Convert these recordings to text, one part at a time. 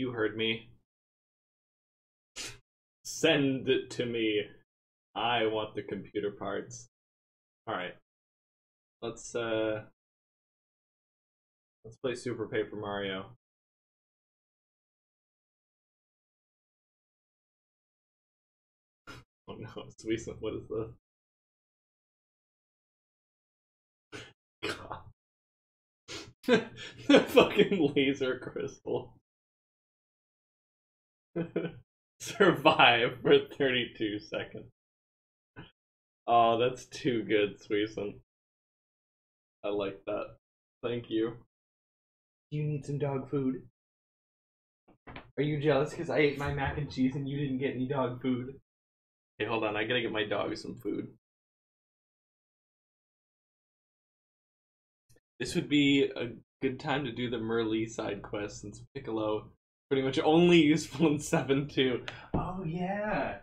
You heard me. Send it to me. I want the computer parts. Alright. Let's uh let's play Super Paper Mario. Oh no, Suisun, what is this? God. the fucking laser crystal. Survive for 32 seconds. Oh, that's too good, Suisun. I like that. Thank you. Do you need some dog food. Are you jealous because I ate my mac and cheese and you didn't get any dog food? Hey, hold on. I gotta get my dog some food. This would be a good time to do the Merlee side quest since Piccolo pretty much only useful in 7-2. Oh, yeah.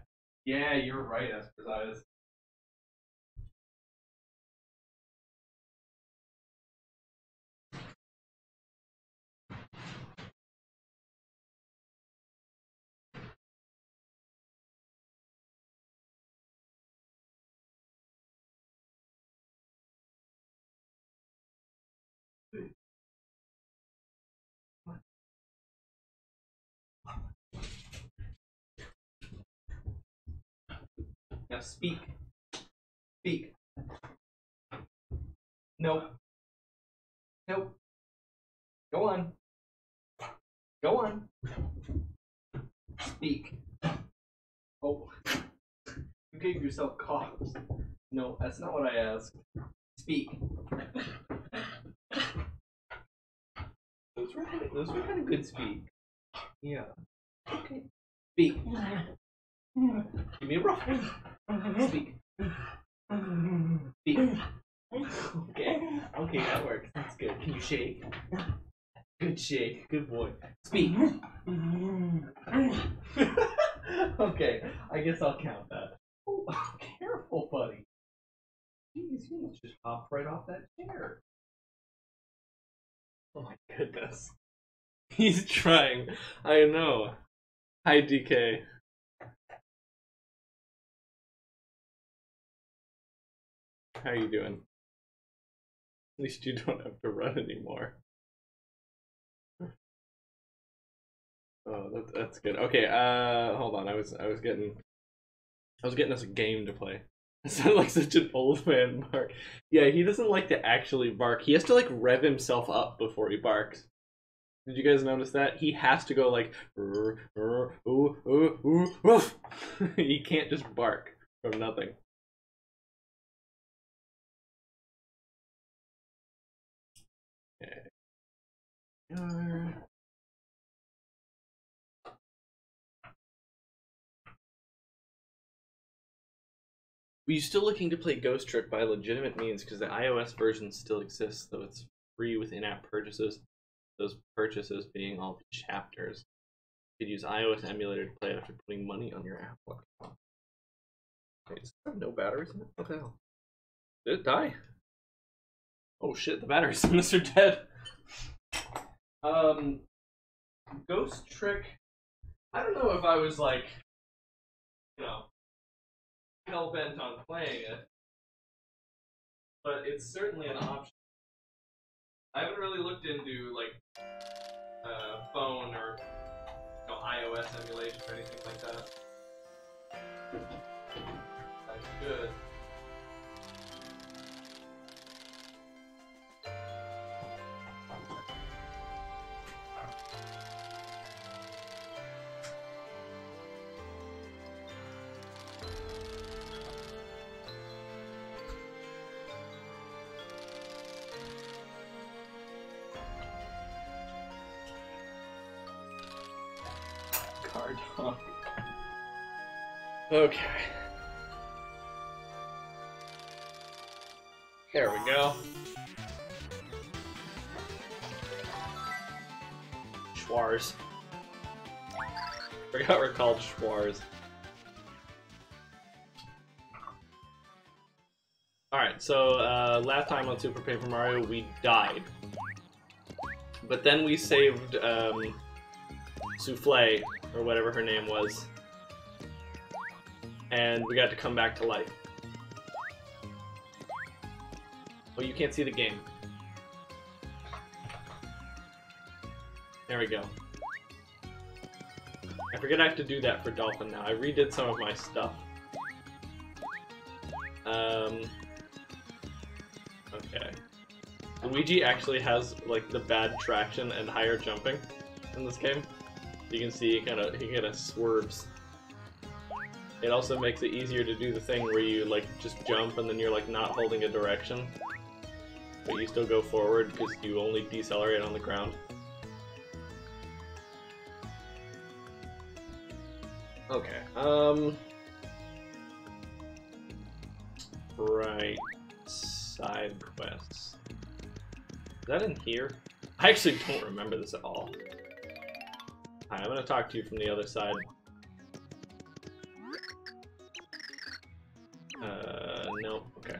Yeah, you're right, Esperzitis. Now speak. Speak. Nope. Nope. Go on. Go on. Speak. Oh. You gave yourself coughs. No, that's not what I asked. Speak. Those were kind of, those were kind of good speak. Yeah. Okay. Speak. Give me a rough. Speak. Speak. Okay. Okay, that works. That's good. Can you shake? Good shake. Good boy. Speak. okay, I guess I'll count that. Oh, careful, buddy. Jeez, you just hopped right off that chair. Oh my goodness. He's trying. I know. Hi, DK. How you doing? At least you don't have to run anymore. Oh, that, that's good. Okay, uh, hold on. I was I was getting I was getting us a game to play. It sounded like such an old man bark. Yeah, he doesn't like to actually bark. He has to like rev himself up before he barks. Did you guys notice that? He has to go like "Rrr, rrr, ooh, ooh, ooh, woof. he can't just bark from nothing. Uh, Were you still looking to play Ghost Trick by legitimate means? Because the iOS version still exists, though it's free with in-app purchases. Those purchases being all the chapters. You could use iOS emulator to play after putting money on your account. Wait, does it have no batteries in it? What the hell? Did it die? Oh shit, the batteries in this are dead. Um, Ghost Trick. I don't know if I was like, you know, hell bent on playing it, but it's certainly an option. I haven't really looked into like uh, phone or you know, iOS emulation or anything like that. hard. Okay. There we go. Schwarz. Forgot we're called Schwarz. Alright, so uh, last time on Super Paper Mario, we died. But then we saved um, Souffle or whatever her name was. And we got to come back to life. Oh, you can't see the game. There we go. I forget I have to do that for Dolphin now. I redid some of my stuff. Um, okay. Luigi actually has like the bad traction and higher jumping in this game. You can see he kind of he kind of swerves. It also makes it easier to do the thing where you like just jump and then you're like not holding a direction, but you still go forward because you only decelerate on the ground. Okay. Um. Right. Side quests. Is that in here? I actually don't remember this at all. I'm gonna talk to you from the other side. Uh, no, okay.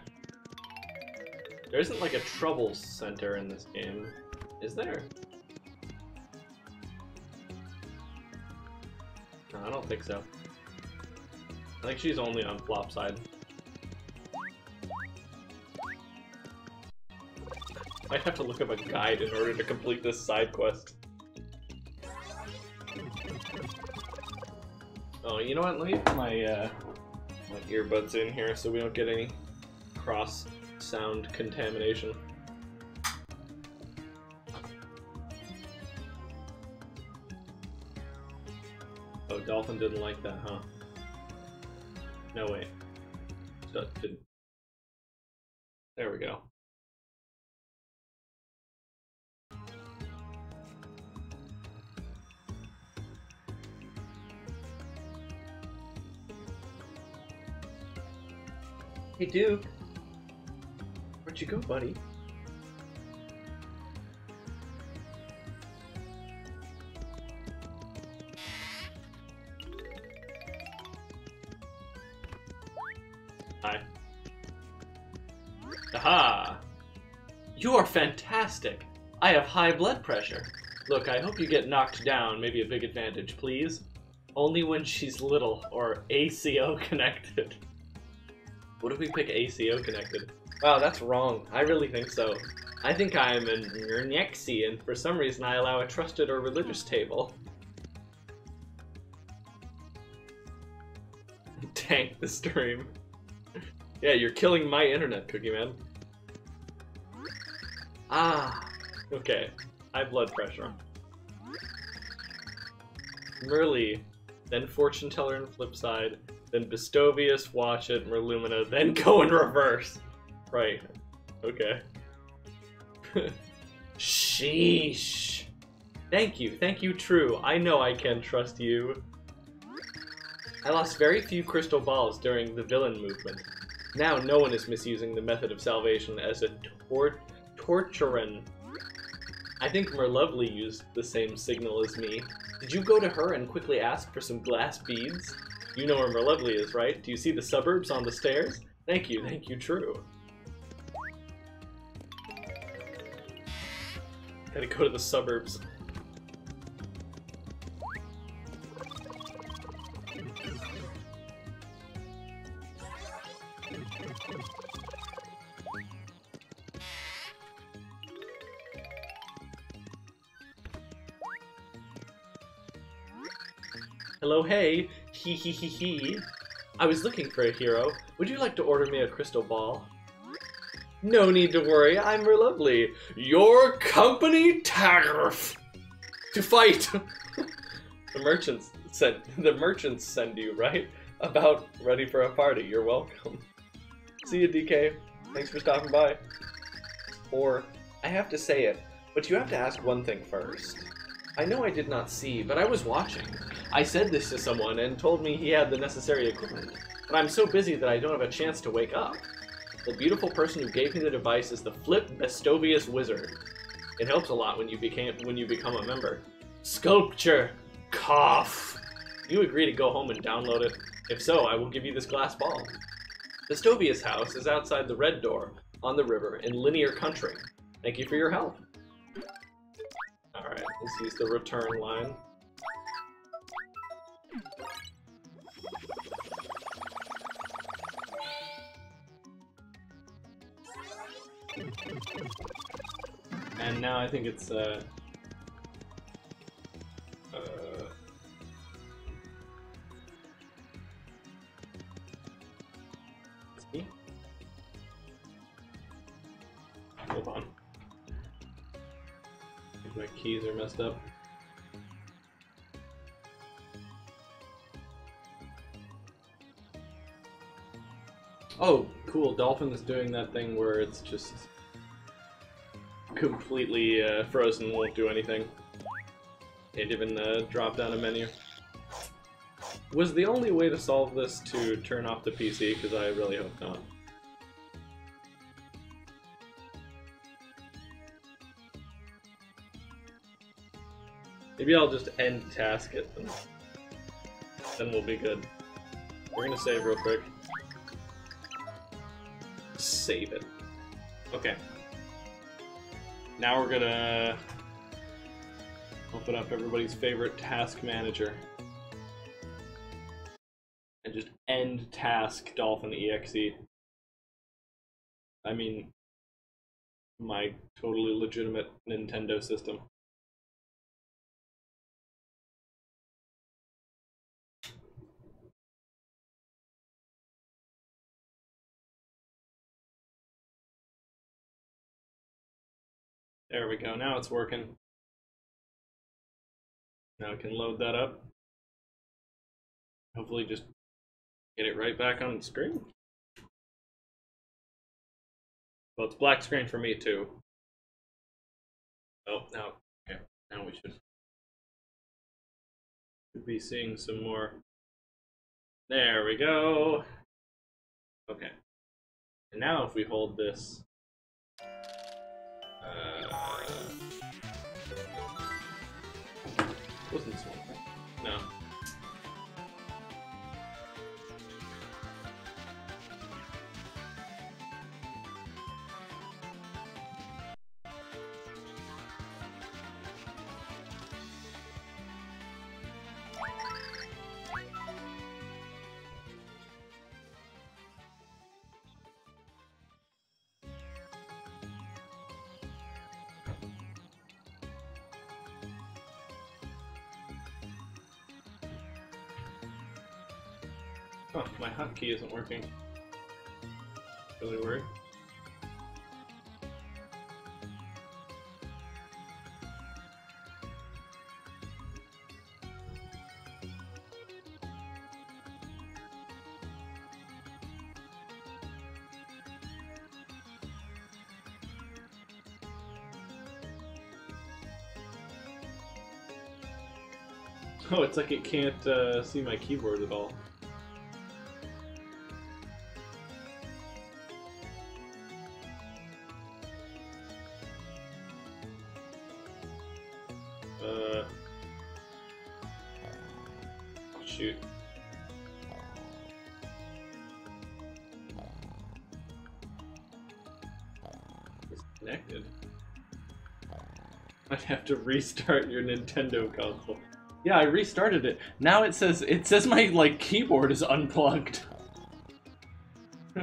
There isn't like a trouble center in this game, is there? No, I don't think so. I think she's only on Flopside. I have to look up a guide in order to complete this side quest. Oh, you know what? Let me put my, uh, my earbuds in here so we don't get any cross sound contamination. Oh, Dolphin didn't like that, huh? No, way. So, didn't. There we go. Duke. Where'd you go, buddy? Hi. Aha! You are fantastic! I have high blood pressure. Look, I hope you get knocked down, maybe a big advantage, please. Only when she's little, or ACO connected. What if we pick ACO connected? Wow, that's wrong. I really think so. I think I'm an Nernexi, and for some reason I allow a trusted or religious table. Tank the stream. yeah, you're killing my internet, Cookie Man. Ah, okay. High blood pressure. Merlee, then Fortune Teller and Flipside, then Bestovius, Watch It, Merlumina, then go in reverse. Right. Okay. Sheesh. Thank you, thank you, True. I know I can trust you. I lost very few crystal balls during the villain movement. Now no one is misusing the method of salvation as a tor torturin. I think Merluvlee used the same signal as me. Did you go to her and quickly ask for some glass beads? You know where Merluvlee is, right? Do you see the suburbs on the stairs? Thank you, thank you, true. Gotta go to the suburbs. Hello, hey. Hee hee hee hee. I was looking for a hero. Would you like to order me a crystal ball? No need to worry, I'm lovely. Your company tariff to fight. the merchants sent the merchants send you right about ready for a party. You're welcome. See you, DK. Thanks for stopping by. Or I have to say it, but you have to ask one thing first. I know I did not see, but I was watching. I said this to someone and told me he had the necessary equipment, but I'm so busy that I don't have a chance to wake up. The beautiful person who gave me the device is the Flip Bestovius Wizard. It helps a lot when you became when you become a member. Sculpture! Cough! You agree to go home and download it? If so, I will give you this glass ball. Bestovius's house is outside the Red Door on the river in Linear Country. Thank you for your help. Alright, let's use the return line. And now I think it's uh, uh? Hold on. My keys are messed up. Oh, cool. Dolphin is doing that thing where it's just completely uh, frozen, won't do anything. Can't even uh, drop down a menu. Was the only way to solve this to turn off the PC? Because I really hope not. Maybe I'll just end task it, and then we'll be good. We're gonna save real quick. Save it. Okay. Now we're gonna open up everybody's favorite task manager. And just end task Dolphin EXE. I mean, my totally legitimate Nintendo system. There we go, now it's working. Now I can load that up. Hopefully just get it right back on the screen. Well, it's black screen for me too. Oh, now, okay, now we should, should be seeing some more. There we go. Okay. And now if we hold this wasn't this one? No. Oh, my hotkey isn't working. Really weird. Oh, it's like it can't uh, see my keyboard at all. To restart your Nintendo console. Yeah, I restarted it. Now it says it says my like keyboard is unplugged.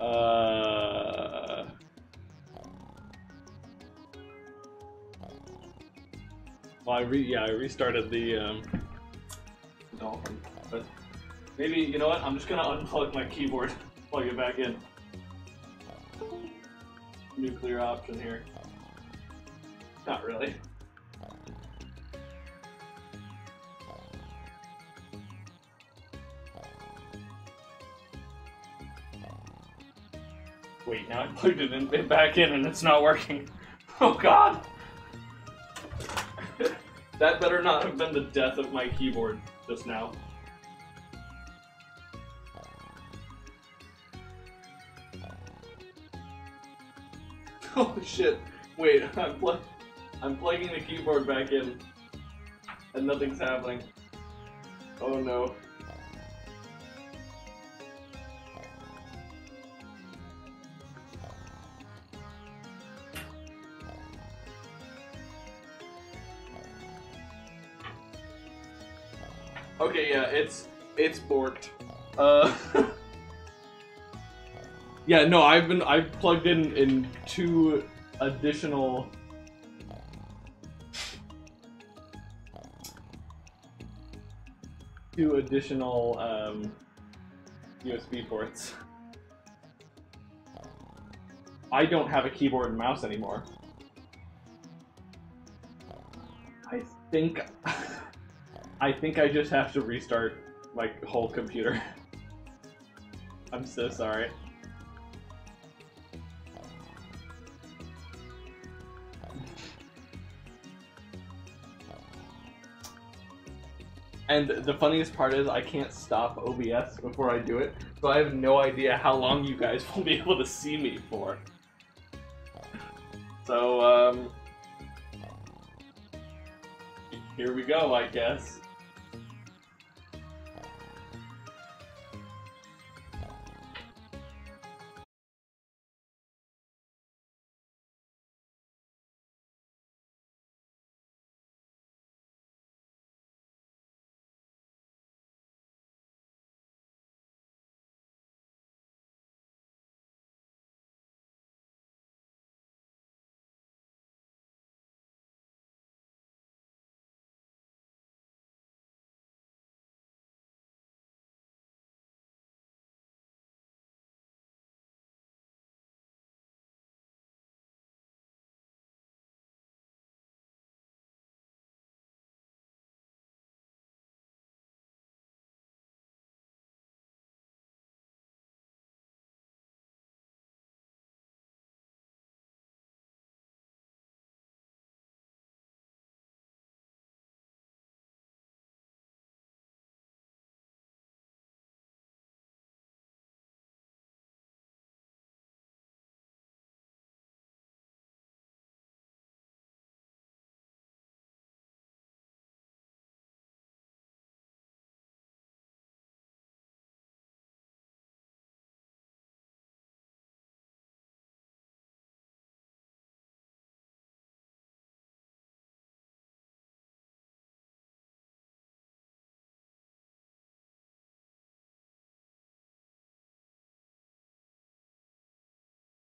uh Well, I re yeah, I restarted the um Dolphin, but maybe you know what? I'm just gonna unplug my keyboard, plug it back in. Nuclear option here. Not really. Wait, now I plugged it in, it back in and it's not working. Oh god! that better not have been the death of my keyboard just now. Oh shit. Wait, I'm pl- I'm plugging the keyboard back in, and nothing's happening. Oh no. Okay, yeah, it's it's borked. Uh, yeah, no, I've been I've plugged in in two additional Two additional um, USB ports. I don't have a keyboard and mouse anymore. I think I think I just have to restart my whole computer. I'm so sorry. And the funniest part is I can't stop OBS before I do it, so I have no idea how long you guys will be able to see me for. So, um, here we go, I guess.